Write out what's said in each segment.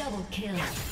Double kill.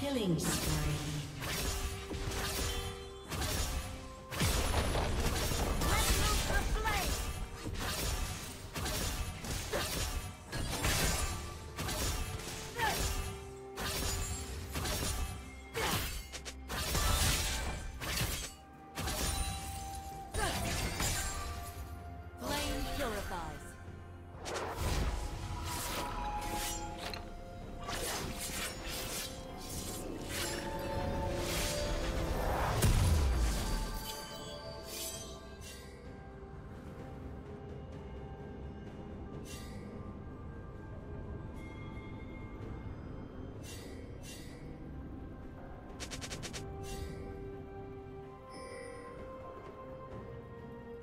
Killing spree.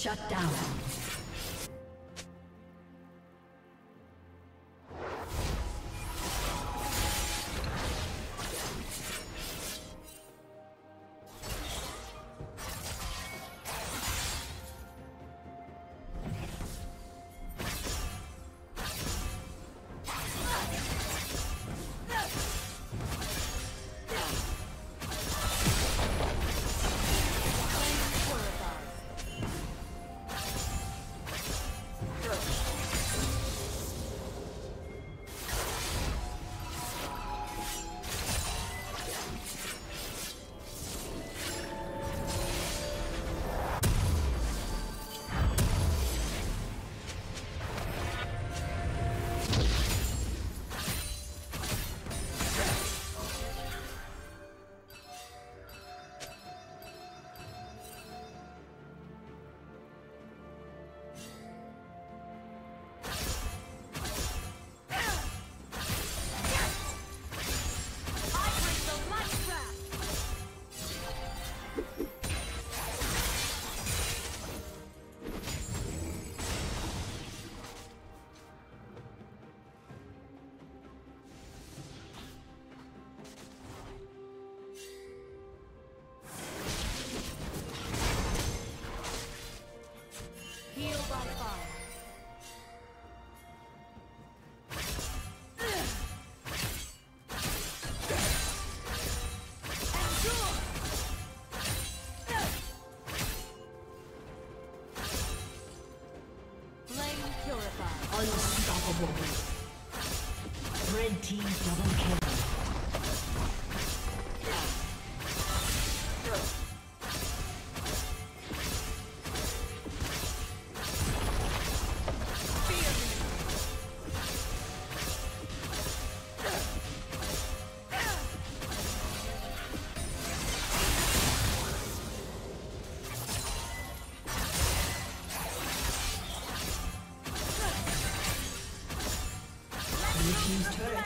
Shut down.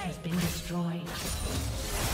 has been destroyed.